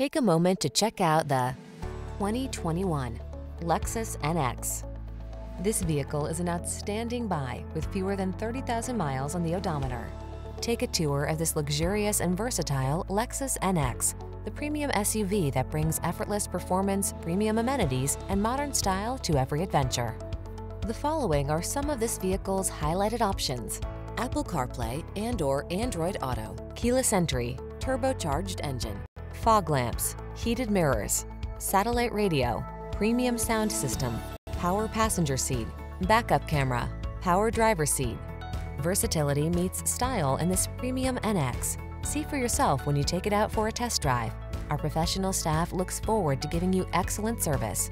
Take a moment to check out the 2021 Lexus NX. This vehicle is an outstanding buy with fewer than 30,000 miles on the odometer. Take a tour of this luxurious and versatile Lexus NX, the premium SUV that brings effortless performance, premium amenities, and modern style to every adventure. The following are some of this vehicle's highlighted options. Apple CarPlay and or Android Auto, keyless entry, turbocharged engine, fog lamps, heated mirrors, satellite radio, premium sound system, power passenger seat, backup camera, power driver seat. Versatility meets style in this premium NX. See for yourself when you take it out for a test drive. Our professional staff looks forward to giving you excellent service.